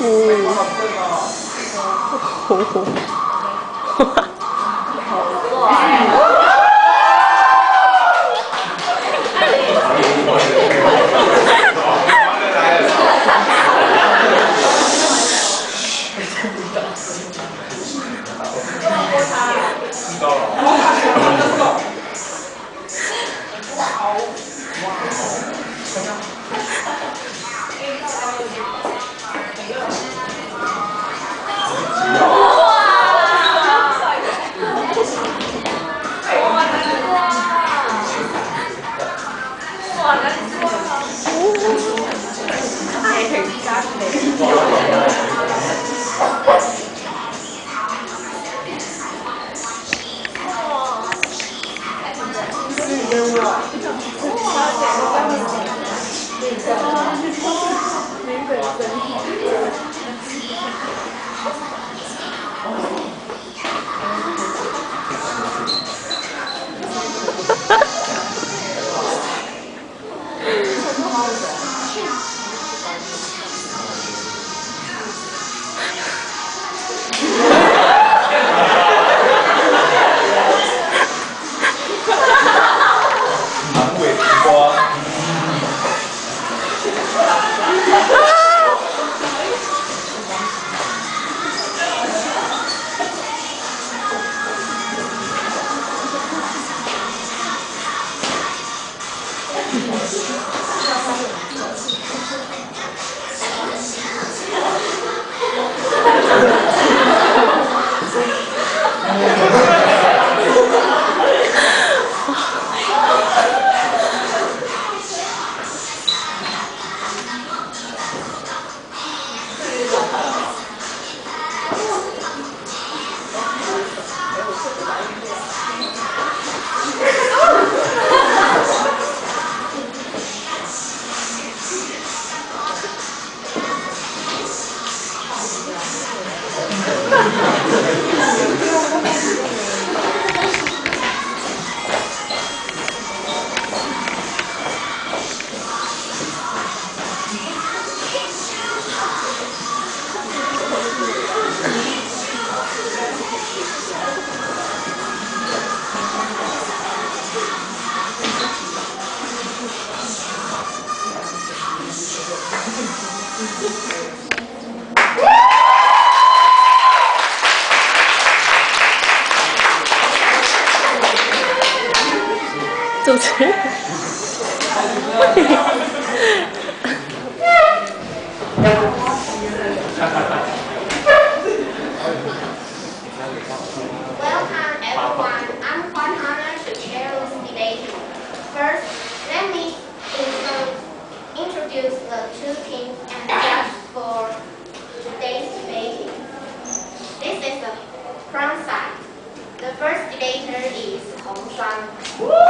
哦，好好。Welcome uh, everyone. I'm quite honored to chair this debate. First, let me introduce the two teams and judge for today's debate. This is the front side. The first debater is Hong Shuang.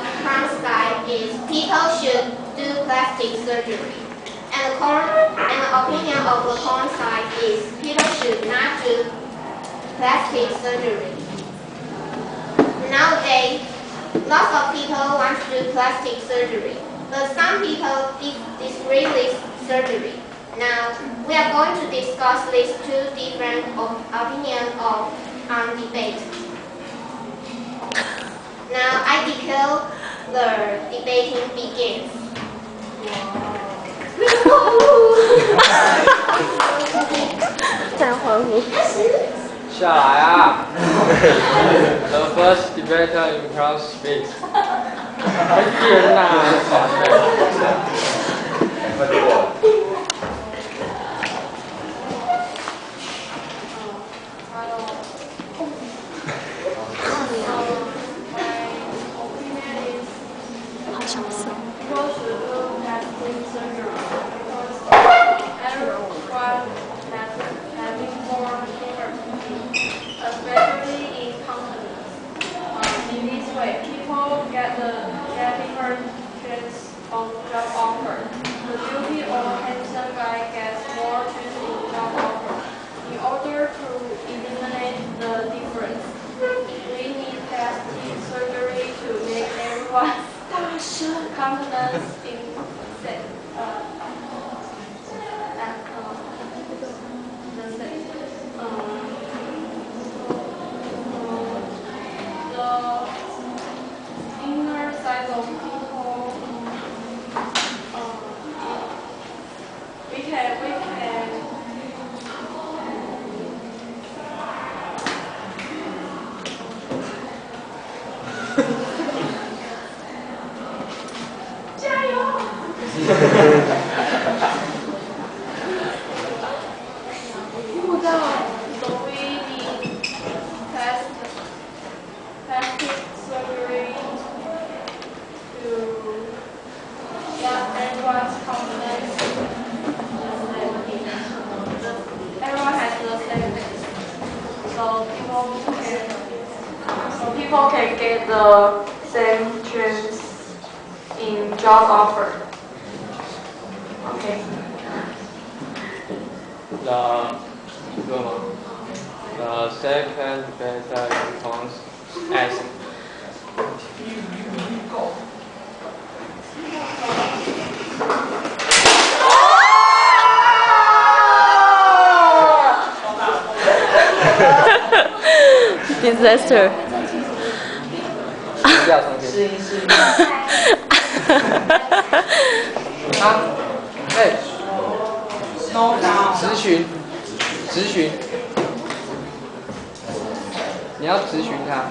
one side is people should do plastic surgery. And the, and the opinion of the con side is people should not do plastic surgery. Nowadays, lots of people want to do plastic surgery, but some people dis- disagree with surgery. Now, we are going to discuss these two different op- opinions of um, debate. Now I declare the debating begins. the first debater in class speaks. 天哪！Of job offer. The beauty or handsome guy gets more chance in job offer. In order to eliminate the difference, we need plastic surgery to make everyone confidence in sex. Uh, and, uh, the sex. Um, uh, the inner side of people. Uh, we can we can. So we need plastic, plastic surgery to get everyone's confidence. Everyone has the same thing. So people can, so people can get the same chance in job offer. The, the second beta response as. Disaster. 咨询，咨询，你要咨询他。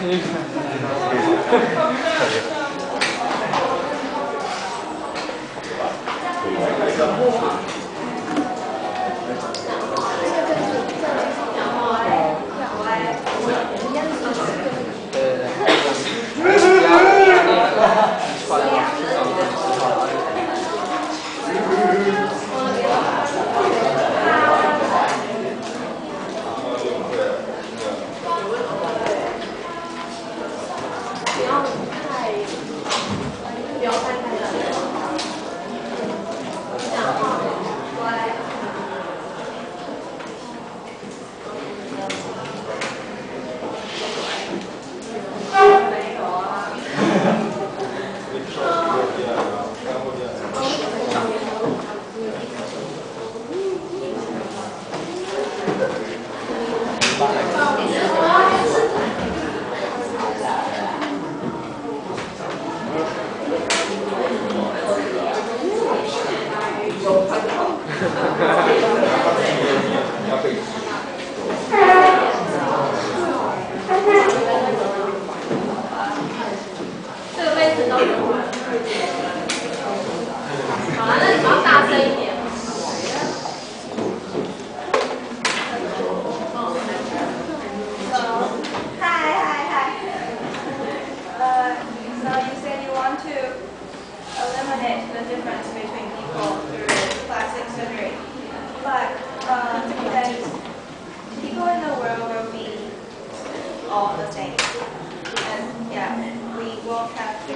你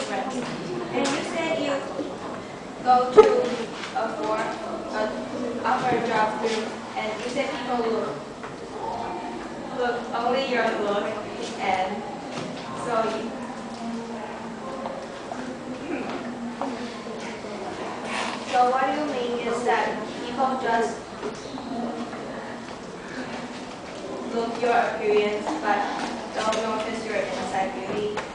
And you said you go to a form, a a job through, and you said people look, look only your look, and so you. Hmm. So what you mean is that people just look your appearance, but don't notice your inside beauty.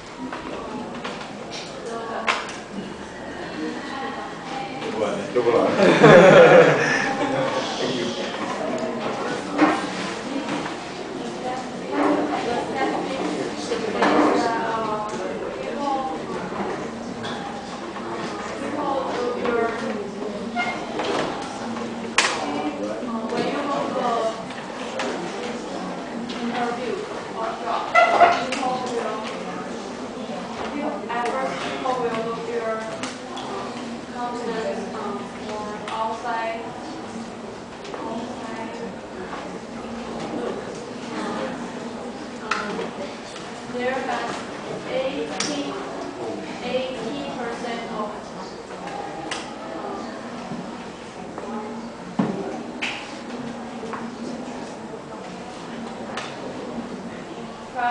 こやね。どこだ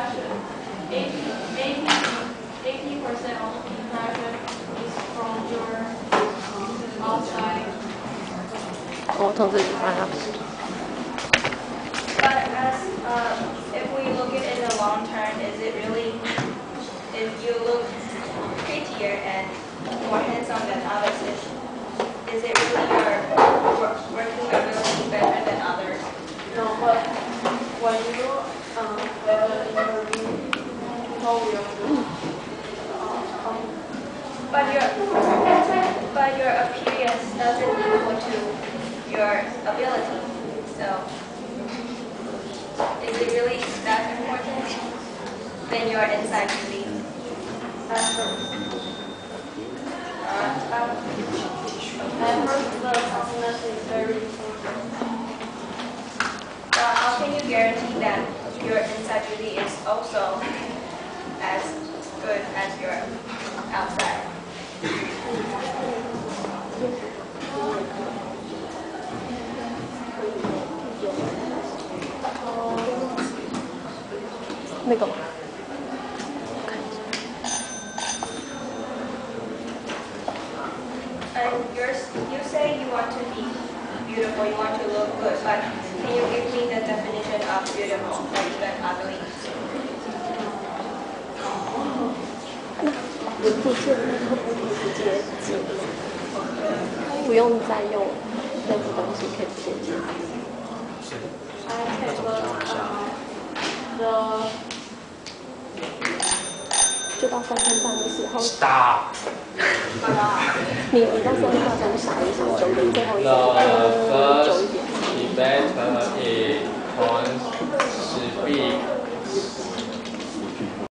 pressure, 80 percent of pressure is from your um, outside 我从这里翻上 It really that important Then your inside uh, um, very important. But how can you guarantee that your inside beauty is also as good as your outside? And you you say you want to be beautiful, you want to look good, but can you give me the definition of beautiful or even? I uh, the 就到三分半的时候，Stop. 你你到三分半钟少一下，九点最后一个，呃，九一点。